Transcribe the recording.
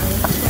Wow.